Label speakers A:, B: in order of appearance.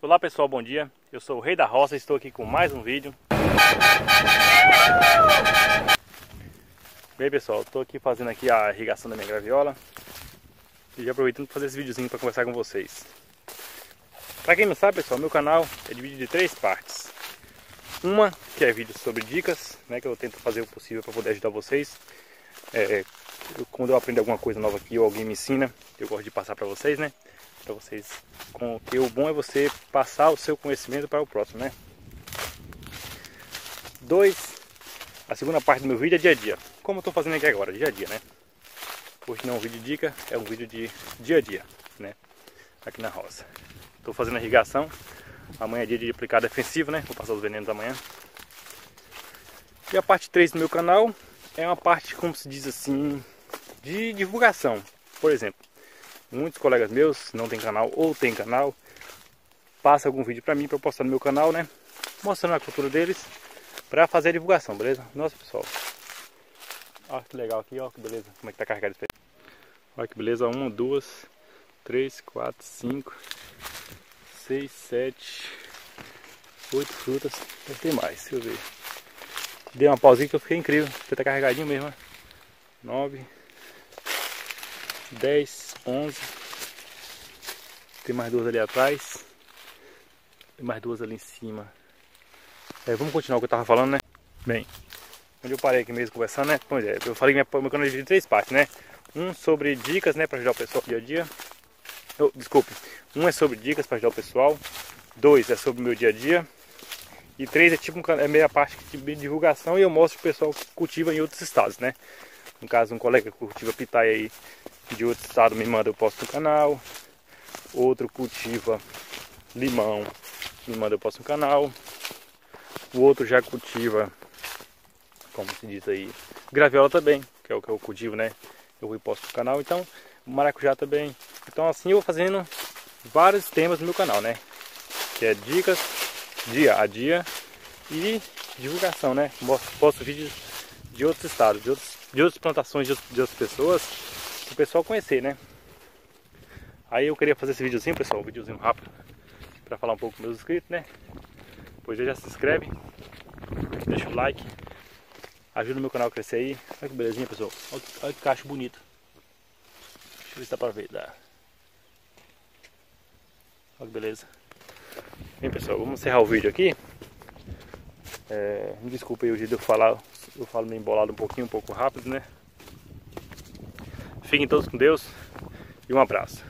A: Olá pessoal, bom dia. Eu sou o Rei da Roça e estou aqui com mais um vídeo. Bem pessoal, estou aqui fazendo aqui a irrigação da minha graviola e já aproveitando para fazer esse videozinho para conversar com vocês. Para quem não sabe pessoal, meu canal é dividido em três partes. Uma que é vídeo sobre dicas, né, que eu tento fazer o possível para poder ajudar vocês. É, quando eu aprendo alguma coisa nova aqui ou alguém me ensina, eu gosto de passar para vocês, né? Para vocês. Com, que o bom é você passar o seu conhecimento para o próximo, né? Dois, a segunda parte do meu vídeo é dia a dia. Como eu estou fazendo aqui agora, dia a dia, né? Hoje não é um vídeo de dica, é um vídeo de dia a dia, né? Aqui na roça. Estou fazendo irrigação. Amanhã é dia de aplicar defensivo, né? Vou passar os venenos amanhã. E a parte 3 do meu canal é uma parte, como se diz assim, de divulgação. Por exemplo, Muitos colegas meus não tem canal ou tem canal, passa algum vídeo para mim para postar no meu canal, né? Mostrando a cultura deles para fazer a divulgação, beleza? Nossa, pessoal. Olha que legal aqui, ó, que beleza. Como é que tá carregado isso aí? Olha que beleza, uma, duas, três, quatro, cinco, seis, sete, oito frutas. Deve ter mais, deixa eu ver. Dei uma pausinha que eu fiquei incrível. Você tá carregadinho mesmo, ó. Nove, 10, 11. Tem mais duas ali atrás. Tem mais duas ali em cima. É, vamos continuar o que eu tava falando, né? Bem, onde eu parei aqui mesmo conversando, né? Pois é, eu falei que meu canal é de três partes, né? Um sobre dicas, né, para ajudar o pessoal dia a dia. Oh, desculpe. Um é sobre dicas para ajudar o pessoal. Dois é sobre o meu dia a dia. E três é tipo é meia parte de divulgação e eu mostro o pessoal que cultiva em outros estados, né? No caso, um colega que cultiva pitaia aí de outro estado me manda, eu posto no canal. Outro cultiva limão, me manda, eu posto no canal. O outro já cultiva, como se diz aí, graviola também, que é o que eu cultivo, né? Eu posto no canal. Então, maracujá também. Então, assim, eu vou fazendo vários temas no meu canal, né? Que é dicas dia a dia e divulgação, né? Posto vídeos de outros estados, de, outros, de outras plantações de, de outras pessoas o pessoal conhecer, né? Aí eu queria fazer esse videozinho, pessoal, um videozinho rápido para falar um pouco com meus inscritos, né? Pois já se inscreve, deixa o like, ajuda o meu canal a crescer aí. Olha que belezinha, pessoal. Olha, olha que cacho bonito. Deixa eu ver se dá pra ver. Dá. Olha que beleza. Bem, pessoal, vamos encerrar o vídeo aqui. É, me desculpe aí o jeito de eu falar, eu falo meio embolado um pouquinho, um pouco rápido, né? Fiquem todos com Deus e um abraço.